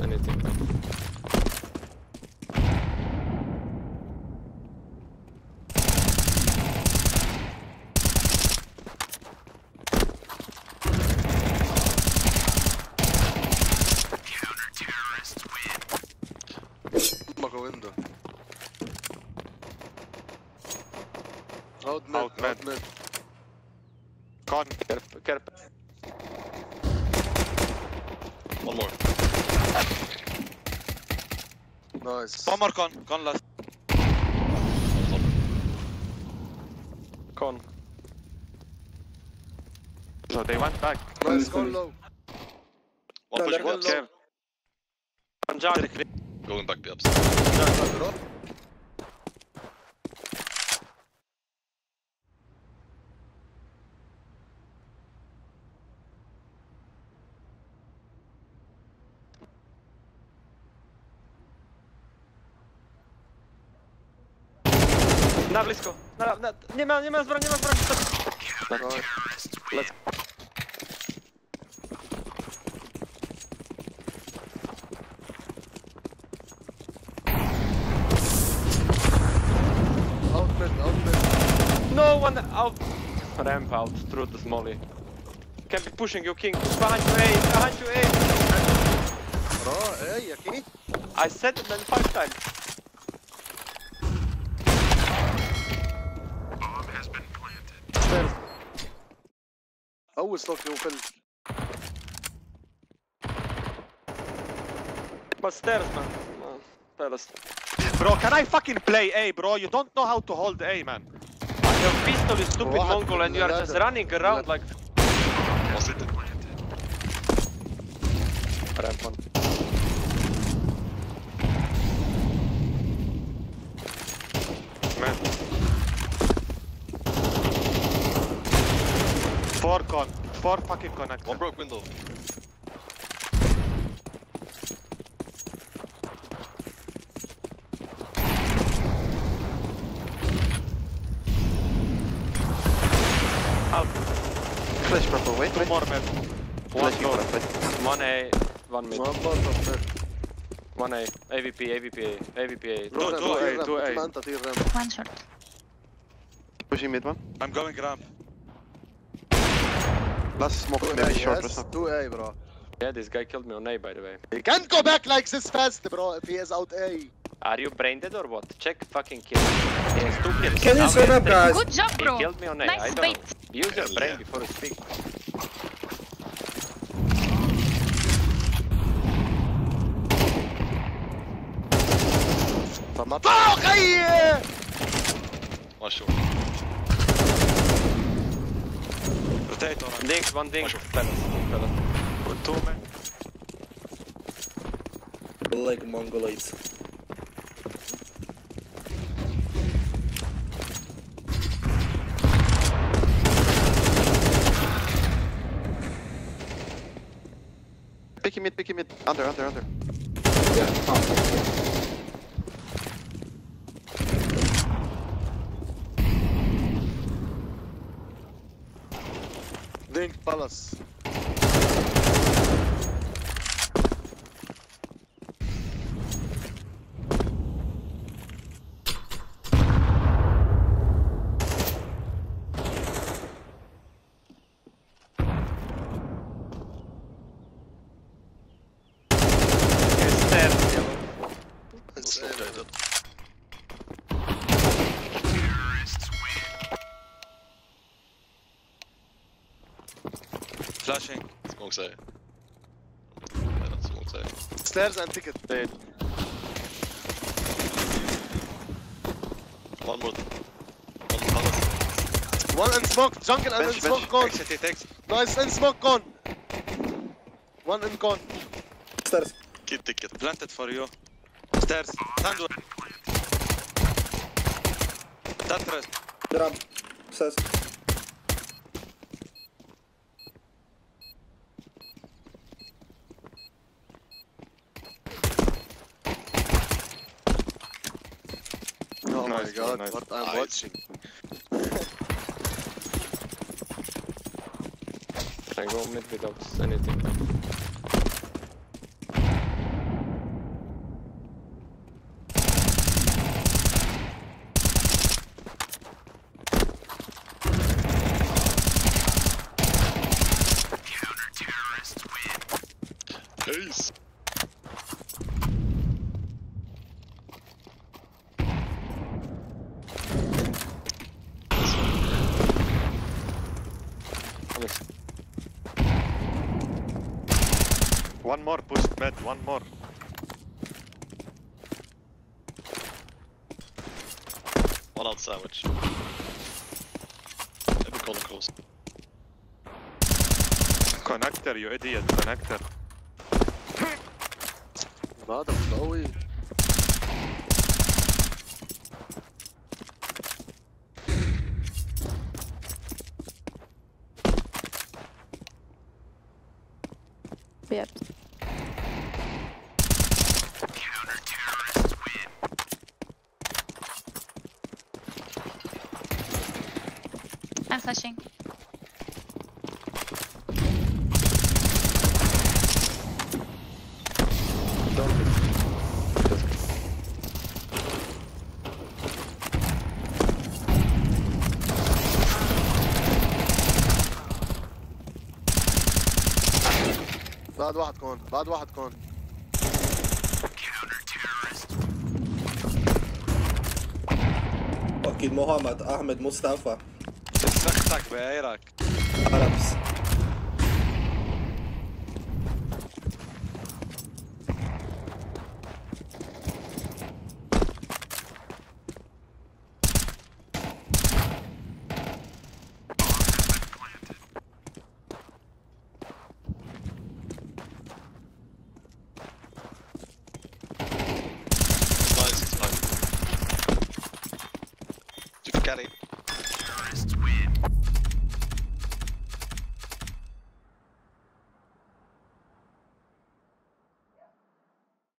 without anything. Window. Out mid, Out out mid. mid. Con. Careful, careful. One more. Nice. One more con. Con last. Con. So they went back. Nice, go low. One pushing Go ups. low. One jump. Going back the ups. Na blisko. Na, na, nie ma, nie ma zbrani, nie ma zbrani. Tak, let's... Outlet. No one out. Ramp out through the smolly. Can be pushing your King. Behind you, A. Behind you, A. Bro, hey, okay. I said it then five times. اول صوت يوفل But stairs, man. man. Palace. Bro, can I fucking play A, bro? You don't know how to hold A, man. Your pistol is stupid واحد Mongol and you are just ladder. running around like... One city. Ramp one. Four fucking connector. One broke window. Out. Flash proper, wait, Two more map. One door. One A, one mid. One more proper. One A. AVP, AVP, AVP. Two, A, two A. One shot. Pushing mid one. I'm going ramp. Last smoke, Two maybe A, short or yes. something. Two A, bro. Yeah, this guy killed me on A by the way. He can't go back like this fast, bro, if he is out A. Are you brain dead or what? Check fucking kill. He has two kills. Can you Now set he has up, three. guys? Good job, He bro. killed me on A. Nice I don't bait. know. Use your Hell brain yeah. before you speak. فما طلعوا خيي One short. Rotate on. Dink, one dink. Sure. Palace. Palace. With two men. Like Mongolites. Picky mid, picky mid. Under, under, under. Yeah. Oh. Dink Palace. He's dead. It's Smoke A. rated. Flashing. Smoke say. Yeah, that's smoke say. Stairs and ticket. Dead. One more. One palace. One in smoke, jungle and in smoke bench. con. Exit it, exit. Nice, in smoke con. One in con. Stairs. Kid ticket. Planted for you. Stairs. Sandwich. That rest. Ramp. Stairs. my nice god, nice. what I'm I watching. Can I go mid without anything? Counter-terrorists! Peace! One more push med, one more. One out sandwich. Maybe corner close. Connector, you idiot, connector. Mother Chloe. Yep. I'm flashing. بعد واحد كون بعد واحد كون. أكيد محمد أحمد مصطفى. سخسك بعيرك عربس Arabs. Nice,